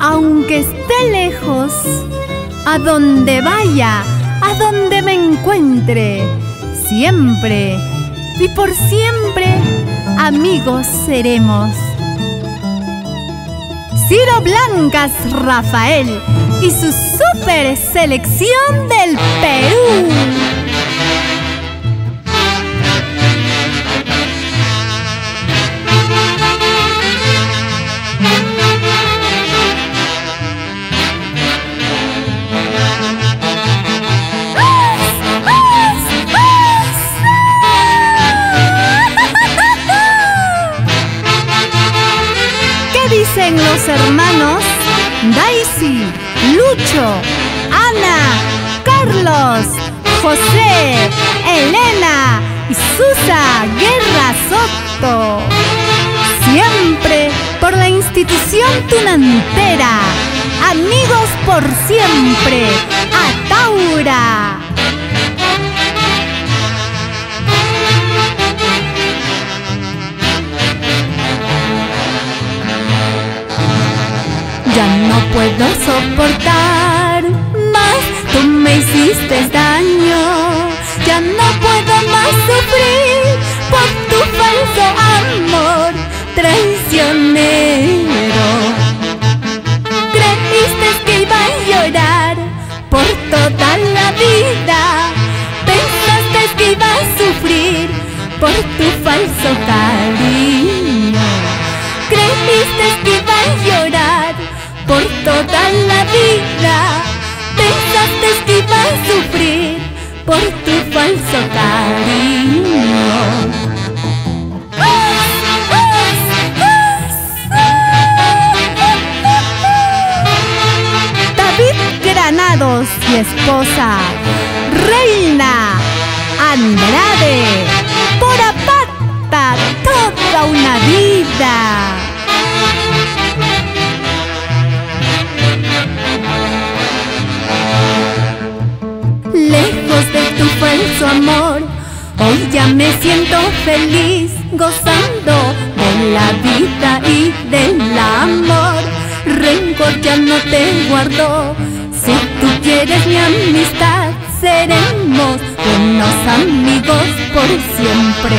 aunque esté lejos, a donde vaya, a donde me encuentre, siempre y por siempre amigos seremos. Ciro Blancas Rafael y su super selección del Perú. Dicen los hermanos? Daisy, Lucho, Ana, Carlos, José, Elena y Susa Guerra Soto. Siempre por la institución tunantera. Amigos por siempre. A Ya no puedo soportar más, tú me hiciste daño. Ya no puedo más sufrir por tu falso amor traicionero. Creíste que iba a llorar por toda la vida. Pensaste que iba a sufrir por tu falso cariño. Creíste que iba a llorar por toda la vida. Pensaste que iba a sufrir por tu falso cariño. David Granados y esposa, Reina Andrade, por apata toda una vida. Tu falso amor, hoy ya me siento feliz, gozando de la vida y del amor. Rencor ya no te guardo, si tú quieres mi amistad, seremos buenos amigos por siempre.